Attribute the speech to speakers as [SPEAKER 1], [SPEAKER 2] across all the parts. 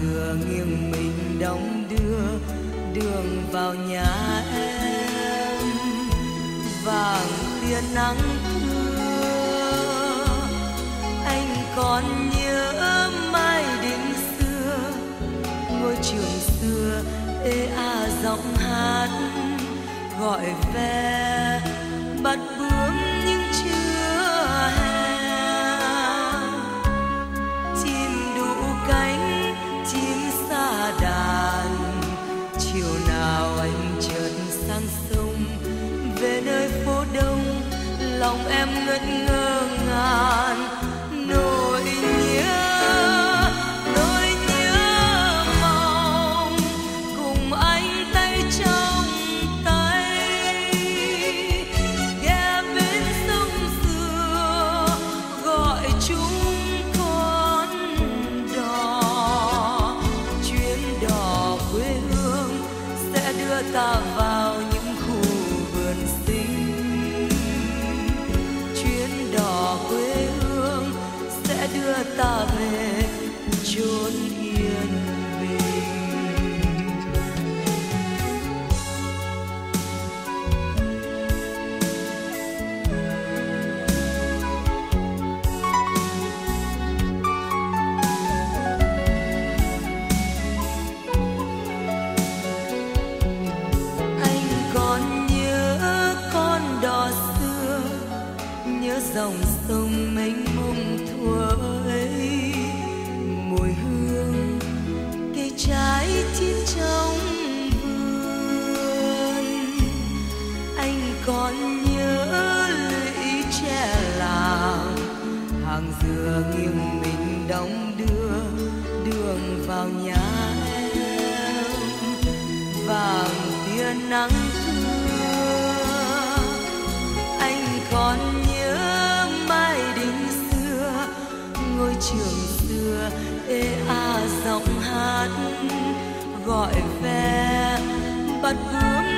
[SPEAKER 1] dừa nghiêng mình đóng đưa đường vào nhà em. Vàng tia nắng thưa, anh còn nhớ mai đêm xưa. Ngôi trường xưa ê a giọng hát, gọi về bắt hàng dừa nghiêng mình đóng đưa, đường vào nhà em. Vàng tia nắng thưa, anh còn nhớ mai đình xưa. Ngôi trường xưa ê a giọng hát, gọi về bắt bướm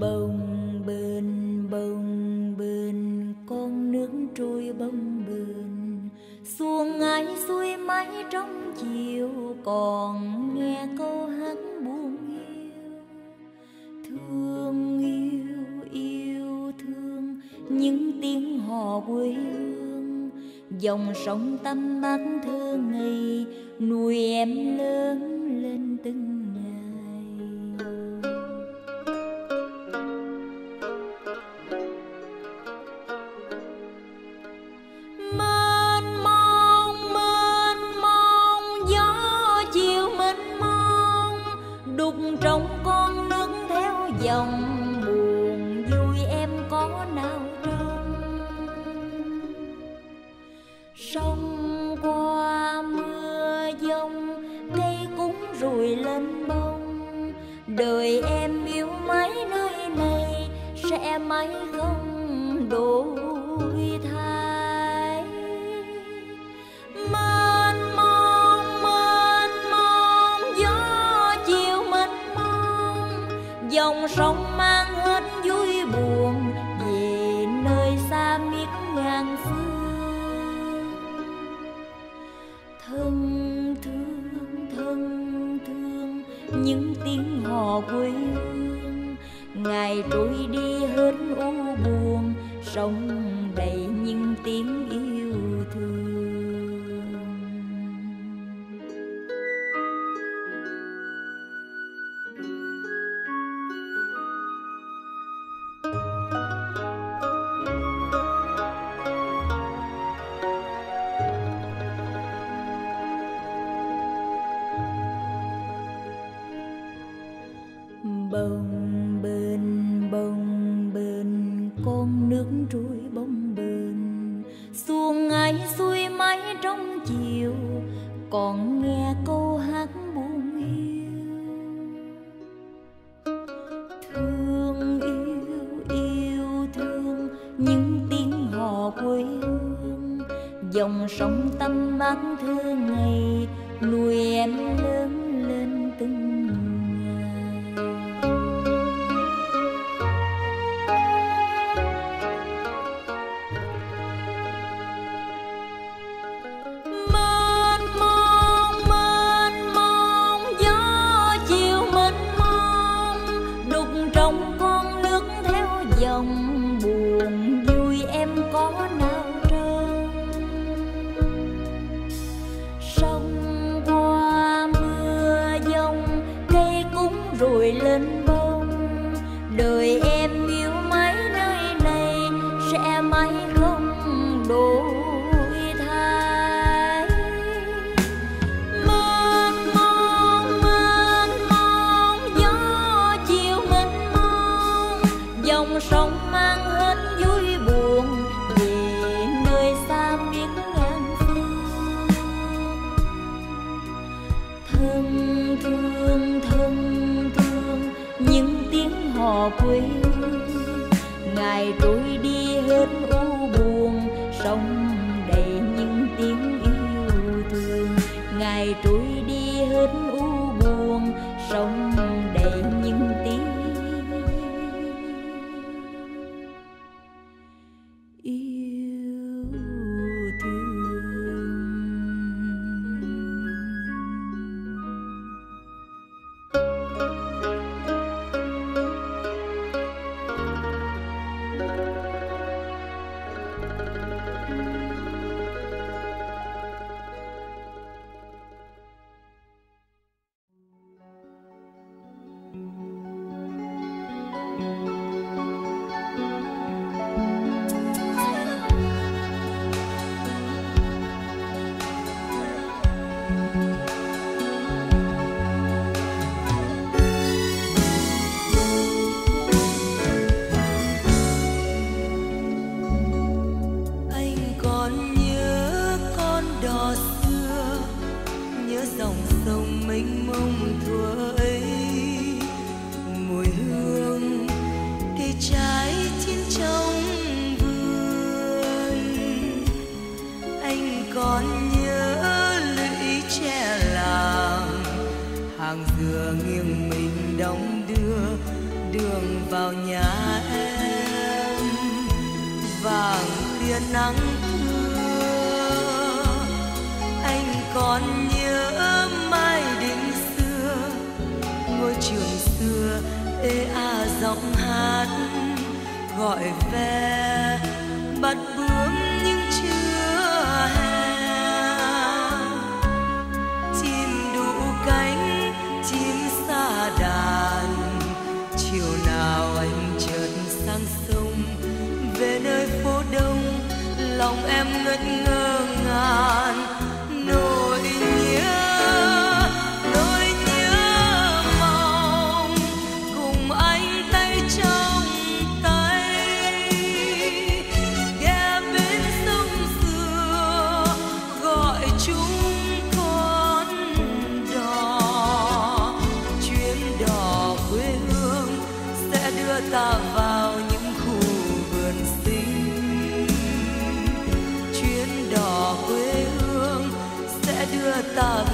[SPEAKER 2] bông bềnh bông bềnh con nước trôi bông bềnh xuồng ngái xuôi mái trong chiều, còn nghe câu hát buồn yêu thương yêu yêu thương, những tiếng hò quê hương. Dòng sông tâm bát thơ ngày nuôi em lớn trong con nước theo dòng những tiếng hò quê ngày trôi đi hết u buồn sông đầy những tiếng yêu dòng sông tâm mang thương ngày lùi em rồi lên bông đời em quê. Ngài
[SPEAKER 1] rồi còn nhớ lũy tre làng. Hàng dừa nghiêng mình đóng đưa đường vào nhà em. Vàng tia nắng thưa, anh còn nhớ mai đình xưa. Ngôi trường xưa ê a à giọng hát, gọi về bắt bướm đưa ta vào những khu vườn xinh. Chuyến đò quê hương sẽ đưa ta về